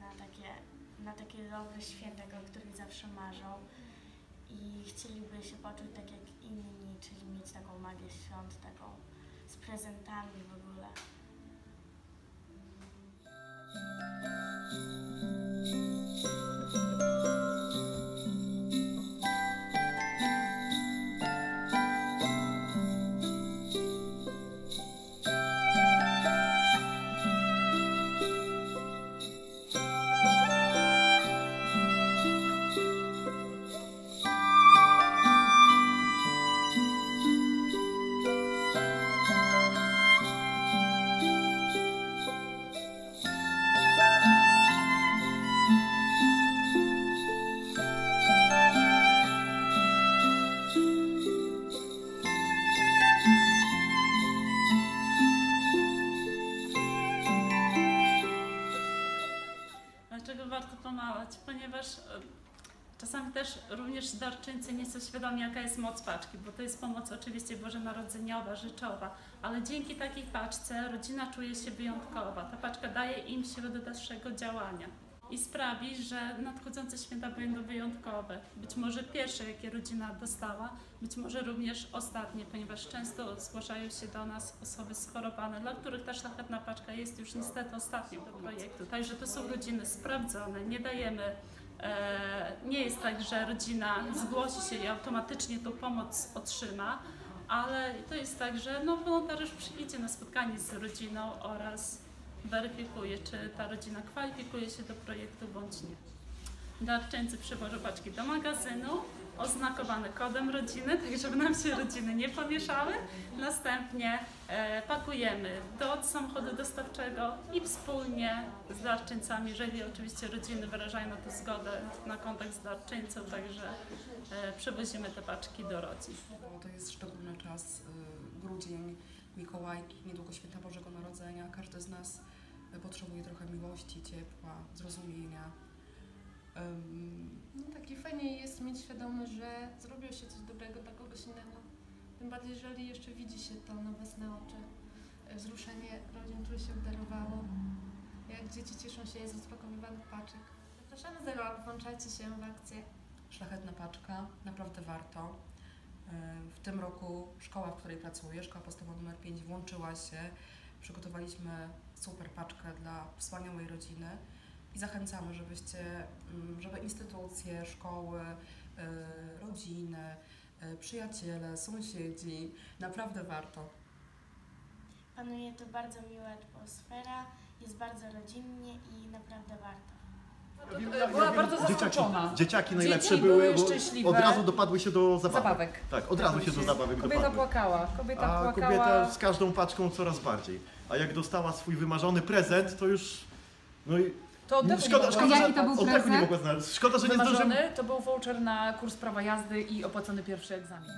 na takie, na takie dobre świętego, o których zawsze marzą i chcieliby się poczuć tak jak inni, czyli mieć taką magię świąt, taką z prezentami w ogóle. Ponieważ e, czasami też również darczyńcy nie są świadomi, jaka jest moc paczki, bo to jest pomoc oczywiście bożonarodzeniowa, życzowa, ale dzięki takiej paczce rodzina czuje się wyjątkowa. Ta paczka daje im siłę do dalszego działania i sprawi, że nadchodzące święta będą wyjątkowe. Być może pierwsze, jakie rodzina dostała, być może również ostatnie, ponieważ często zgłaszają się do nas osoby schorowane, dla których ta szlachetna paczka jest już niestety ostatnią do projektu. Także to są rodziny sprawdzone, nie dajemy E, nie jest tak, że rodzina zgłosi się i automatycznie tą pomoc otrzyma, ale to jest tak, że no, wolontariusz przyjdzie na spotkanie z rodziną oraz weryfikuje, czy ta rodzina kwalifikuje się do projektu bądź nie. Darczyńcy przywożą paczki do magazynu, oznakowane kodem rodziny, tak żeby nam się rodziny nie pomieszały. Następnie e, pakujemy do samochodu dostawczego i wspólnie z darczyńcami, jeżeli oczywiście rodziny wyrażają na to zgodę, na kontakt z darczyńcą, także e, przewozimy te paczki do rodzin. To jest szczególny czas, y, grudzień, Mikołajki, niedługo Święta Bożego Narodzenia. Każdy z nas potrzebuje trochę miłości, ciepła, zrozumienia. No taki fajnie jest mieć świadomość, że zrobiło się coś dobrego dla kogoś innego. Tym bardziej, jeżeli jeszcze widzi się to na własne oczy. E, Wzruszenie rodzin, które się obdarowało. Jak dzieci cieszą się z rozpakowywanych paczek. Zapraszamy za rok, włączajcie się w akcję. Szlachetna paczka, naprawdę warto. Y, W tym roku szkoła, w której pracuję, szkoła podstawowa nr 5, włączyła się. Przygotowaliśmy super paczkę dla wspaniałej rodziny i zachęcamy, żebyście, mm, żeby instytucje, szkoły, y, rodziny, y, przyjaciele, sąsiedzi, naprawdę warto. Panuje tu bardzo miła atmosfera, jest bardzo rodzinnie i naprawdę warto. Była bardzo Dzieciaki, zaskoczona. dzieciaki najlepsze Dzieci były, były bo szczęśliwe. od razu dopadły się do zabawek. Zabawek. Tak, od razu się do zabawek Kobieta dopadły. płakała, kobieta A płakała. kobieta z każdą paczką coraz bardziej. A jak dostała swój wymarzony prezent, to już... No i To oddechu szkoda, nie szkoda, Jaki to był oddechu nie prezent? mogła znaleźć. Szkoda, że nie zdążyłem... Wymarzony to był voucher na kurs prawa jazdy i opłacony pierwszy egzamin.